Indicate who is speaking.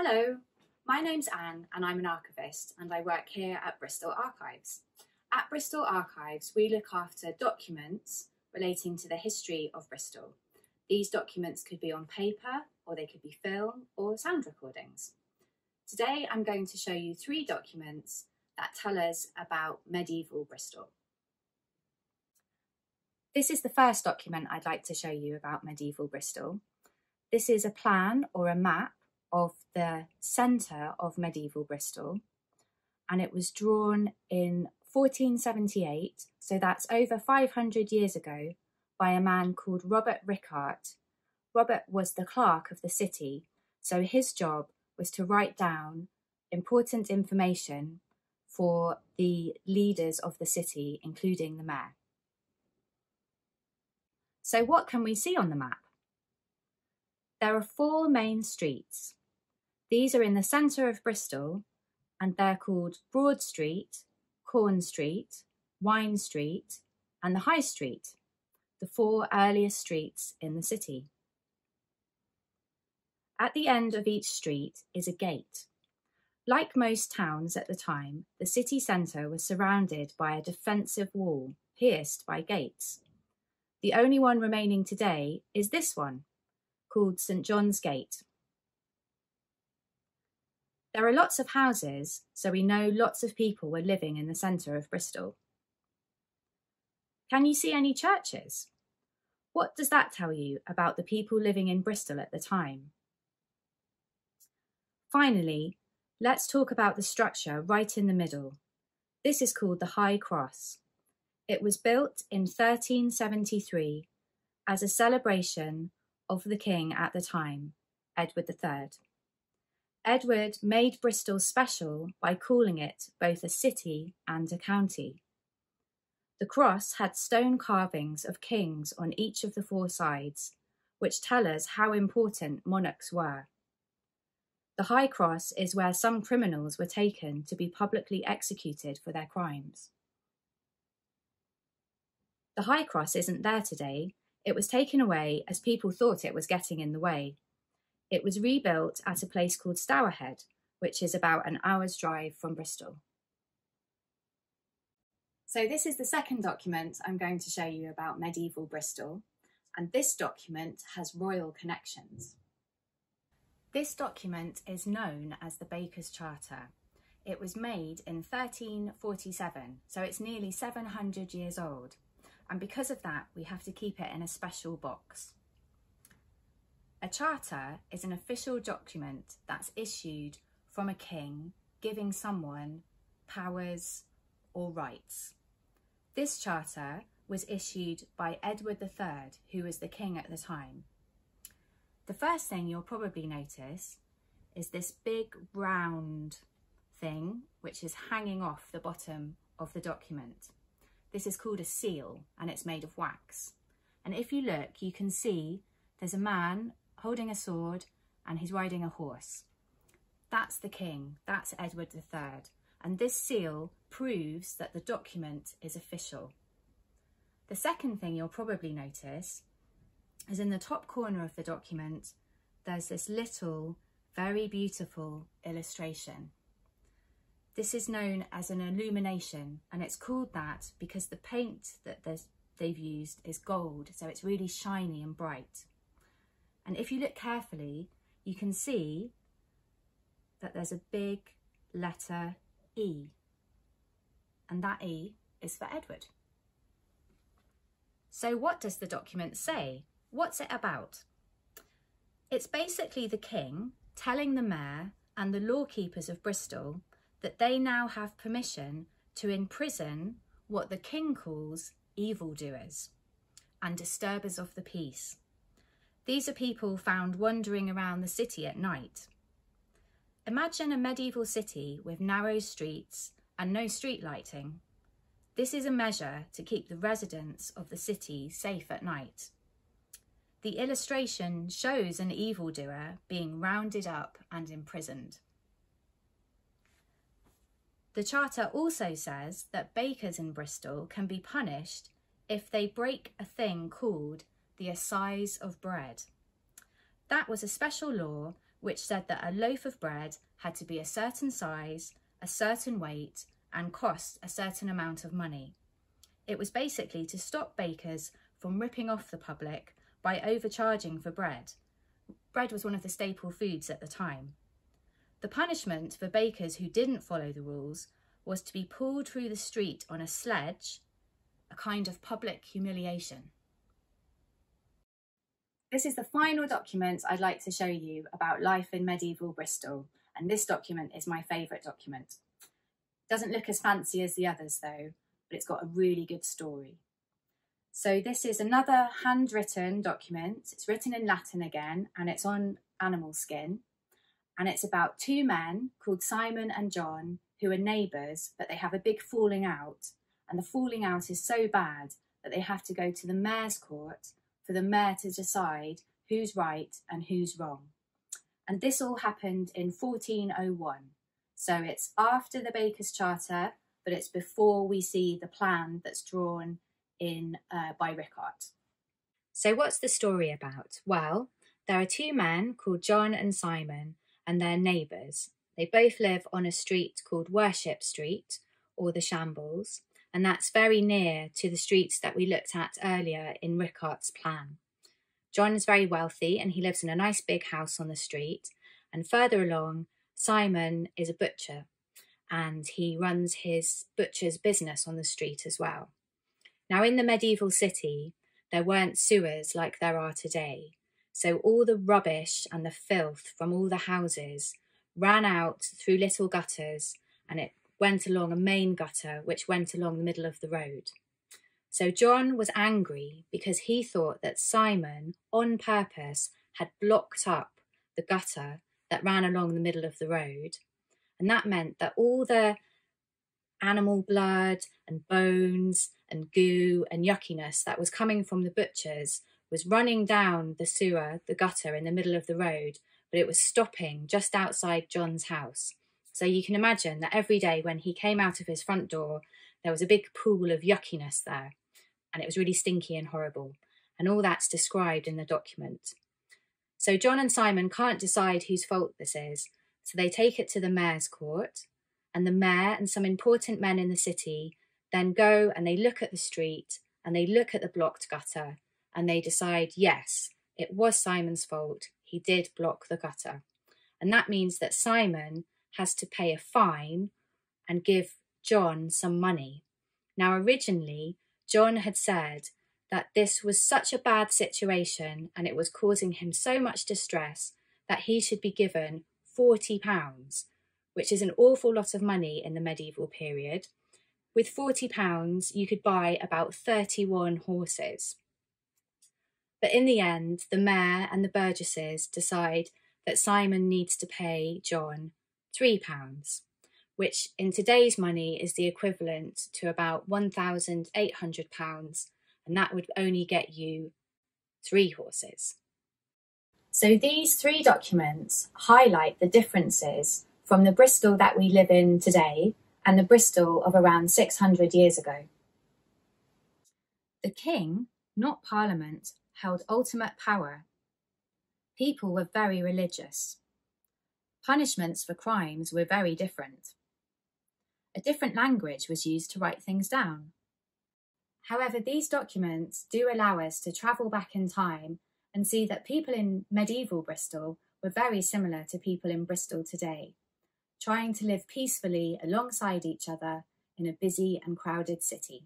Speaker 1: Hello, my name's Anne and I'm an archivist and I work here at Bristol Archives. At Bristol Archives, we look after documents relating to the history of Bristol. These documents could be on paper or they could be film or sound recordings. Today I'm going to show you three documents that tell us about medieval Bristol. This is the first document I'd like to show you about medieval Bristol. This is a plan or a map of the centre of medieval Bristol and it was drawn in 1478, so that's over 500 years ago, by a man called Robert Rickart. Robert was the clerk of the city, so his job was to write down important information for the leaders of the city, including the mayor. So, what can we see on the map? There are four main streets. These are in the centre of Bristol and they're called Broad Street, Corn Street, Wine Street, and the High Street, the four earliest streets in the city. At the end of each street is a gate. Like most towns at the time, the city centre was surrounded by a defensive wall pierced by gates. The only one remaining today is this one, called St John's Gate. There are lots of houses, so we know lots of people were living in the centre of Bristol. Can you see any churches? What does that tell you about the people living in Bristol at the time? Finally, let's talk about the structure right in the middle. This is called the High Cross. It was built in 1373 as a celebration of the king at the time, Edward III. Edward made Bristol special by calling it both a city and a county. The cross had stone carvings of kings on each of the four sides, which tell us how important monarchs were. The High Cross is where some criminals were taken to be publicly executed for their crimes. The High Cross isn't there today. It was taken away as people thought it was getting in the way. It was rebuilt at a place called Stourhead, which is about an hour's drive from Bristol. So this is the second document I'm going to show you about medieval Bristol, and this document has royal connections. This document is known as the Baker's Charter. It was made in 1347, so it's nearly 700 years old, and because of that we have to keep it in a special box. A charter is an official document that's issued from a king giving someone powers or rights. This charter was issued by Edward III, who was the king at the time. The first thing you'll probably notice is this big round thing which is hanging off the bottom of the document. This is called a seal and it's made of wax. And if you look, you can see there's a man holding a sword and he's riding a horse. That's the king, that's Edward III. And this seal proves that the document is official. The second thing you'll probably notice is in the top corner of the document, there's this little, very beautiful illustration. This is known as an illumination and it's called that because the paint that they've used is gold, so it's really shiny and bright. And if you look carefully, you can see that there's a big letter E. And that E is for Edward. So what does the document say? What's it about? It's basically the king telling the mayor and the lawkeepers of Bristol that they now have permission to imprison what the king calls evildoers and disturbers of the peace. These are people found wandering around the city at night. Imagine a medieval city with narrow streets and no street lighting. This is a measure to keep the residents of the city safe at night. The illustration shows an evildoer being rounded up and imprisoned. The Charter also says that bakers in Bristol can be punished if they break a thing called the assize of bread. That was a special law which said that a loaf of bread had to be a certain size, a certain weight, and cost a certain amount of money. It was basically to stop bakers from ripping off the public by overcharging for bread. Bread was one of the staple foods at the time. The punishment for bakers who didn't follow the rules was to be pulled through the street on a sledge, a kind of public humiliation. This is the final document I'd like to show you about life in medieval Bristol, and this document is my favourite document. Doesn't look as fancy as the others though, but it's got a really good story. So this is another handwritten document. It's written in Latin again, and it's on animal skin. And it's about two men called Simon and John who are neighbours, but they have a big falling out. And the falling out is so bad that they have to go to the mayor's court for the mayor to decide who's right and who's wrong. And this all happened in 1401. So it's after the Baker's Charter, but it's before we see the plan that's drawn in uh, by Rickart. So what's the story about? Well, there are two men called John and Simon, and they're neighbours. They both live on a street called Worship Street, or the Shambles, and that's very near to the streets that we looked at earlier in Rickart's plan. John is very wealthy and he lives in a nice big house on the street, and further along, Simon is a butcher and he runs his butcher's business on the street as well. Now, in the medieval city, there weren't sewers like there are today, so all the rubbish and the filth from all the houses ran out through little gutters and it went along a main gutter which went along the middle of the road. So John was angry because he thought that Simon, on purpose, had blocked up the gutter that ran along the middle of the road. And that meant that all the animal blood and bones and goo and yuckiness that was coming from the butchers was running down the sewer, the gutter in the middle of the road, but it was stopping just outside John's house. So you can imagine that every day when he came out of his front door, there was a big pool of yuckiness there, and it was really stinky and horrible. And all that's described in the document. So John and Simon can't decide whose fault this is, so they take it to the mayor's court, and the mayor and some important men in the city then go and they look at the street and they look at the blocked gutter and they decide, yes, it was Simon's fault. He did block the gutter. And that means that Simon has to pay a fine and give John some money. Now, originally, John had said that this was such a bad situation and it was causing him so much distress that he should be given £40, which is an awful lot of money in the medieval period. With £40, you could buy about 31 horses. But in the end, the mayor and the burgesses decide that Simon needs to pay John £3, which in today's money is the equivalent to about £1,800, and that would only get you three horses. So these three documents highlight the differences from the Bristol that we live in today and the Bristol of around 600 years ago. The king, not parliament, held ultimate power. People were very religious. Punishments for crimes were very different. A different language was used to write things down. However, these documents do allow us to travel back in time and see that people in medieval Bristol were very similar to people in Bristol today, trying to live peacefully alongside each other in a busy and crowded city.